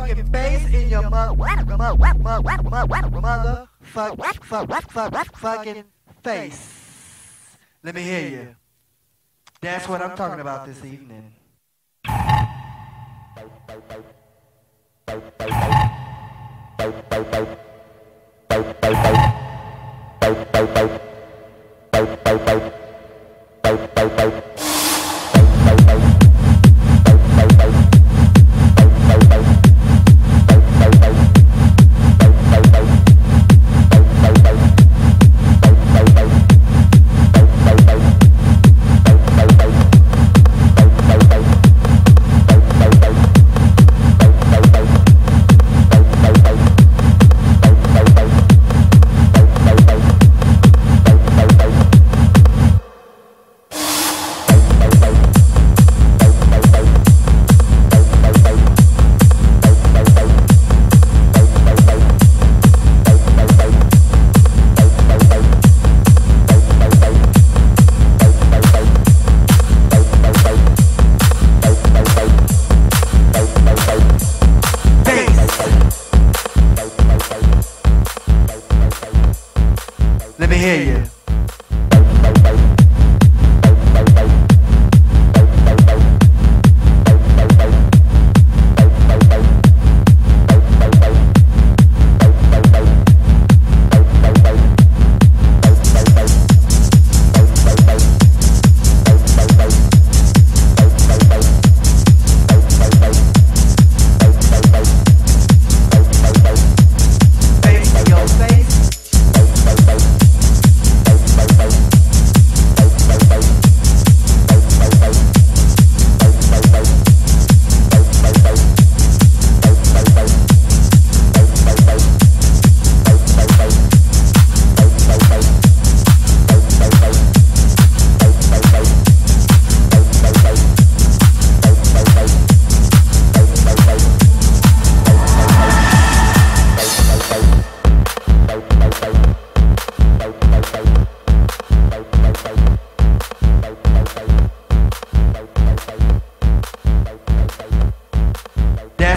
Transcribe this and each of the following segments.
motherfucking face in your mother, mother, mother, mother, fuck, fuck, fuck, fucking face. Let me hear you. That's what I'm talking about this evening. Let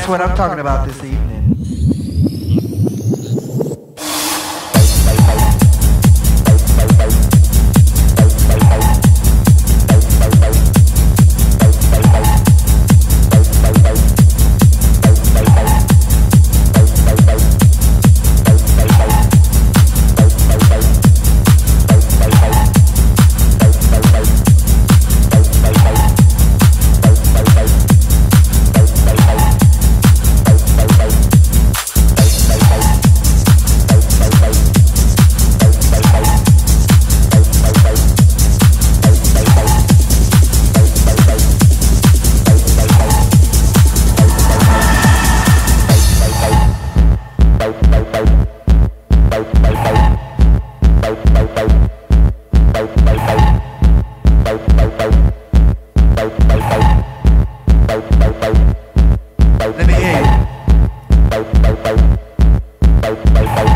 That's what I'm talking about this evening. Face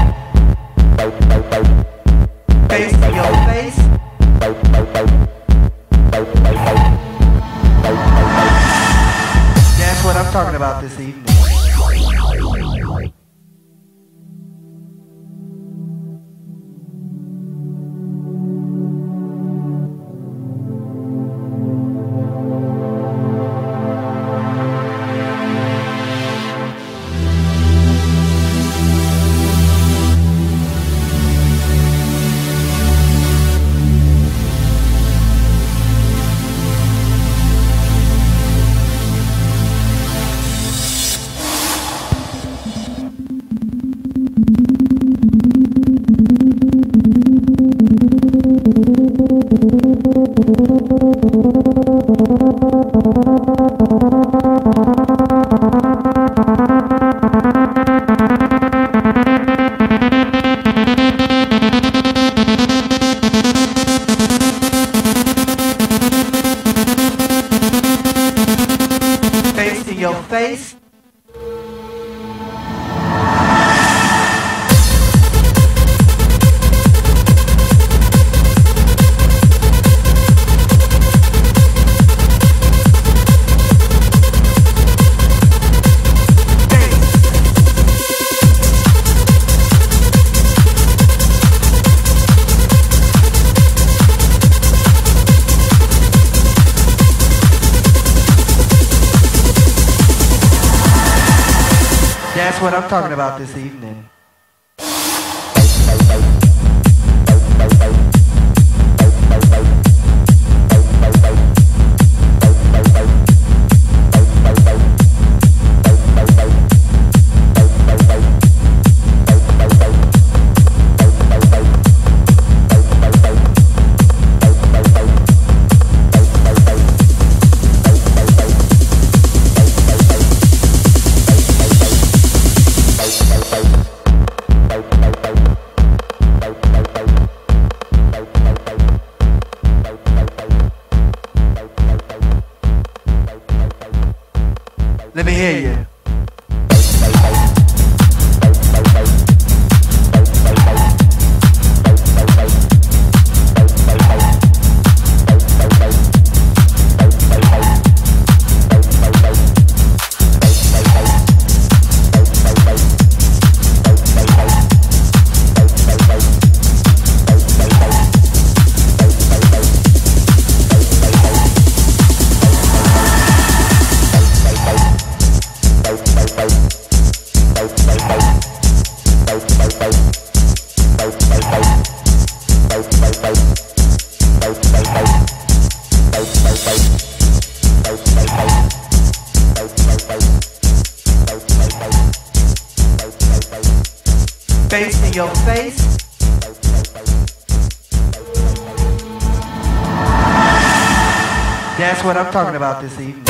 That's what I'm talking about this evening. Let me hear you. Face in your face. That's what I'm talking about this evening.